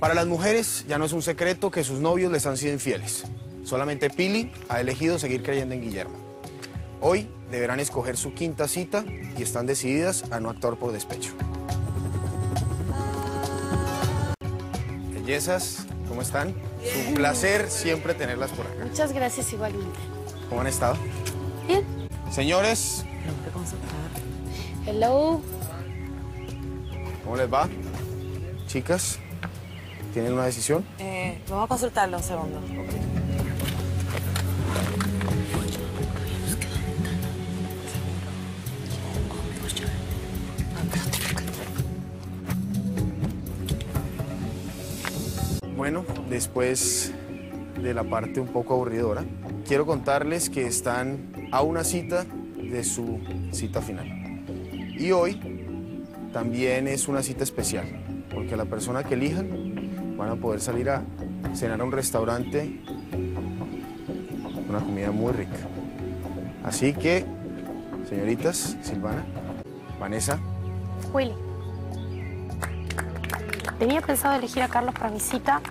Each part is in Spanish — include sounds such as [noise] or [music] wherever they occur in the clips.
Para las mujeres ya no es un secreto que sus novios les han sido infieles. Solamente Pili ha elegido seguir creyendo en Guillermo. Hoy deberán escoger su quinta cita y están decididas a no actuar por despecho. Bellezas, ¿cómo están? Es un placer siempre tenerlas por acá. Muchas gracias igualmente. ¿Cómo han estado? Bien. Señores, Hello. ¿cómo les va? Chicas, ¿tienen una decisión? Eh, vamos a consultarlo un segundo. Bueno, después de la parte un poco aburridora, quiero contarles que están a una cita de su cita final. Y hoy también es una cita especial, porque la persona que elijan van a poder salir a cenar a un restaurante con una comida muy rica. Así que, señoritas, Silvana, Vanessa, Willy. Tenía pensado elegir a Carlos para mi cita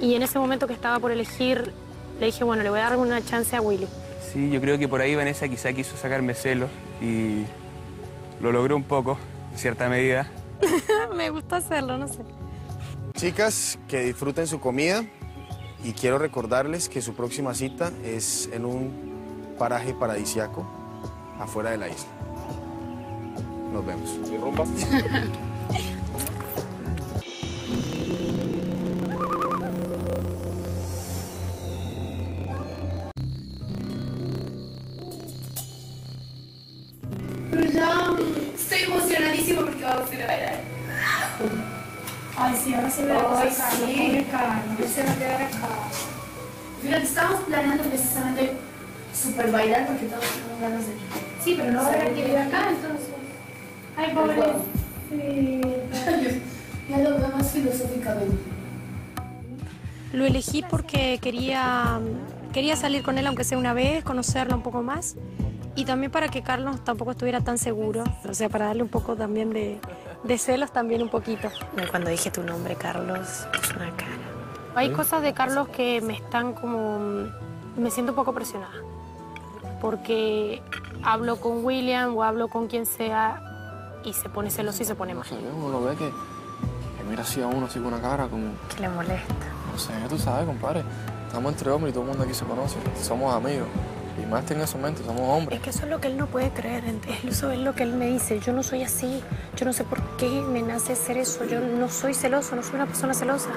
y en ese momento que estaba por elegir, le dije, bueno, le voy a dar una chance a Willy. Sí, yo creo que por ahí Vanessa quizá quiso sacarme celos y lo logró un poco, en cierta medida. [laughs] Me gusta hacerlo, no sé. Chicas, que disfruten su comida y quiero recordarles que su próxima cita es en un paraje paradisiaco afuera de la isla. Nos vemos. Pero [laughs] Ay, sí, ahora se va a Ay, pasar, sí. pobre Carlos, él se va a quedar acá. Fíjate, estamos planeando precisamente super bailar porque todos tenemos ganas de. Sí, pero no va a haber que vive acá, entonces. Ay, pobre. Sí. [laughs] Ya lo veo más filosóficamente. Lo elegí porque quería, quería salir con él aunque sea una vez, conocerlo un poco más y también para que Carlos tampoco estuviera tan seguro, o sea, para darle un poco también de, de celos también un poquito. Cuando dije tu nombre, Carlos, es una cara. Hay cosas de Carlos que me están como... me siento un poco presionada porque hablo con William o hablo con quien sea y se pone celoso y se pone mal. Uno lo ve que, que mira así a uno así con una cara como, Que le molesta. no sé, tú sabes, compadre. Estamos entre hombres y todo el mundo aquí se conoce. Somos amigos. Y más en ese momento, somos hombres. Es que eso es lo que él no puede creer, eso es lo que él me dice. Yo no soy así, yo no sé por qué me nace hacer eso, yo no soy celoso, no soy una persona celosa.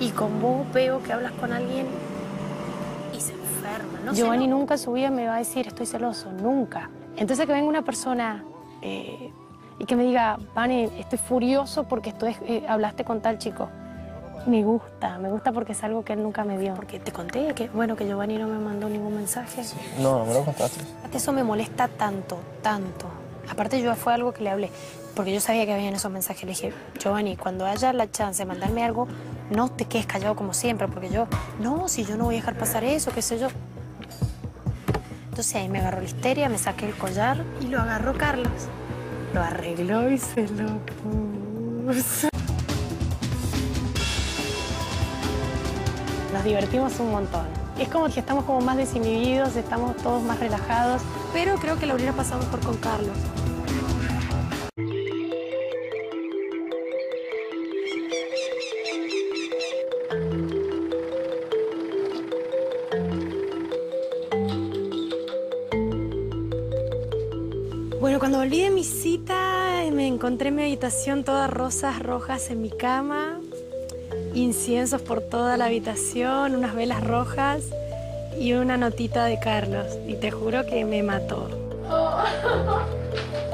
Y con vos veo que hablas con alguien y se enferma. No Giovanni nunca en su vida me va a decir estoy celoso, nunca. Entonces que venga una persona eh, y que me diga, Vani, estoy furioso porque estoy, eh, hablaste con tal chico. Me gusta, me gusta porque es algo que él nunca me dio. Porque te conté que, bueno, que Giovanni no me mandó ningún mensaje. No, no me lo contaste. Aparte, Eso me molesta tanto, tanto. Aparte yo fue algo que le hablé, porque yo sabía que había en esos mensajes. Le dije, Giovanni, cuando haya la chance de mandarme algo, no te quedes callado como siempre, porque yo, no, si yo no voy a dejar pasar eso, qué sé yo. Entonces ahí me agarró la histeria, me saqué el collar y lo agarró Carlos. Lo arregló y se lo puso. Nos divertimos un montón. Es como que estamos como más desinhibidos, estamos todos más relajados, pero creo que lo hubiera pasado mejor con Carlos. Bueno, cuando volví de mi cita, me encontré en mi habitación todas rosas rojas en mi cama, inciensos por toda la habitación, unas velas rojas y una notita de Carlos. Y te juro que me mató. [laughs]